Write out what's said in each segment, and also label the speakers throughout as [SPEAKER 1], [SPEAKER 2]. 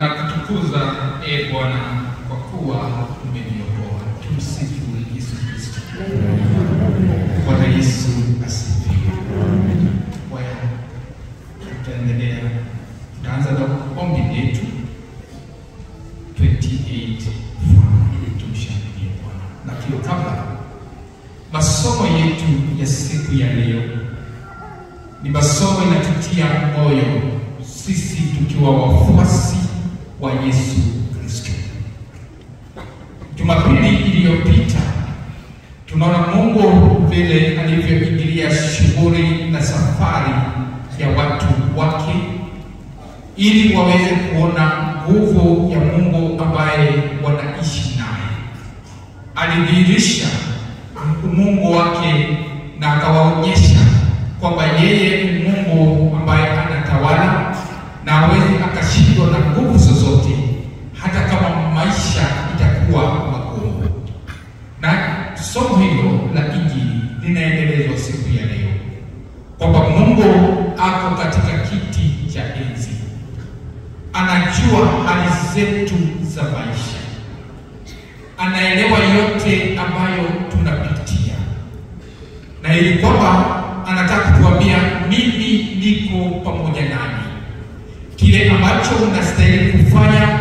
[SPEAKER 1] na kutukuza e Bwana, kwa kuwa umeniokoa. Tumsifu Yesu Kristo. Bwana Yesu asifiwe. Kwaya, tutaendelea, tutaanza na ombi letu 28 tumshangilie Bwana. Lakini kabla masomo yetu ya siku ya leo ni masomo inatutia moyo sisi tukiwa wafuasi wa Yesu Kristo. Jumapili iliyopita tunaona Mungu vile alivyoingilia shughuli na safari ya watu wake ili waweze kuona nguvu ya Mungu ambaye wanaishi naye. Alidhihirisha Mungu wake na akawaonyesha kwamba yeye ni Mungu ambaye anatawala na hawezi akashindwa na nguvu somo hilo la Injili linaendelezwa siku ya leo. Kwamba Mungu ako katika kiti cha enzi, anajua hali zetu za maisha, anaelewa yote ambayo tunapitia, na ili kwamba anataka kutuambia mimi niko pamoja nani. Kile ambacho unastahili kufanya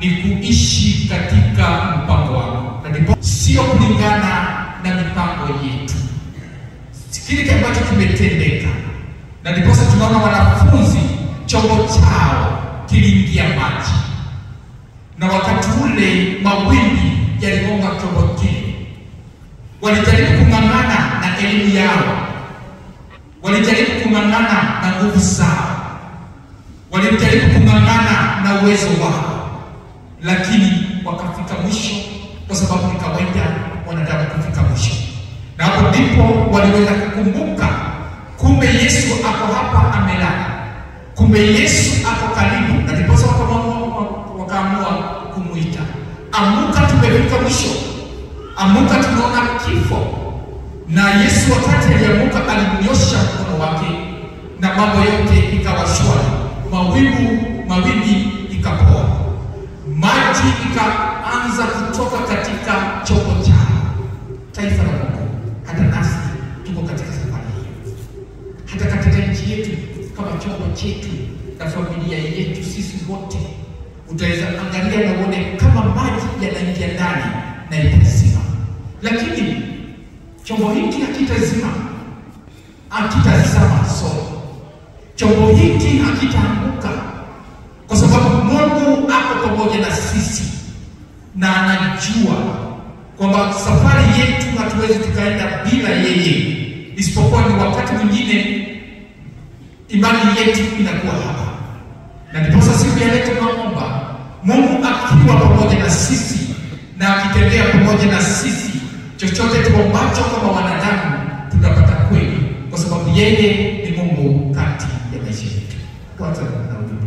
[SPEAKER 1] ni kuishi katika mpango wako, sio kulingana na mipango yetu, kile ambacho kimetendeka. Na ndiposa tunaona wanafunzi chombo chao kiliingia maji, na wakati ule mawimbi yaligonga chombo kile. Walijaribu kung'ang'ana na elimu yao. Walijaribu kung'ang'ana na nguvu zao, walijaribu kung'ang'ana na uwezo wao, lakini wakafika mwisho, kwa sababu ni kawaida wanadamu kufika mwisho. Na hapo ndipo waliweza kukumbuka, kumbe Yesu ako hapa amelala, kumbe Yesu ako karibu, na ndiposa wakaamua kumwita, amuka, tumefika mwisho, amuka, tunaona kifo. Na Yesu wakati aliamuka alimnyosha mkono wake na mambo yote ikawa shwari, mawingu mawimbi ikapoa, maji ikaanza kutoka katika chombo chao. Taifa chombo chetu na familia yetu, sisi wote. Utaweza angalia na uone kama maji yanaingia ndani na itazima, lakini chombo hiki hakitazima, hakitazama so Chombo hiki hakitaanguka, kwa sababu Mungu ako pamoja na sisi na anajua kwamba safari yetu hatuwezi tukaenda bila yeye, isipokuwa ni wakati mwingine imani yetu inakuwa hapa, na ndiposa siku ya leo tunaomba Mungu akiwa pamoja na sisi na akitembea pamoja na sisi chochote tuombacho kama wanadamu tutapata kweli, kwa sababu yeye ni Mungu kati ya maisha yetu. Kwanza na ujumbe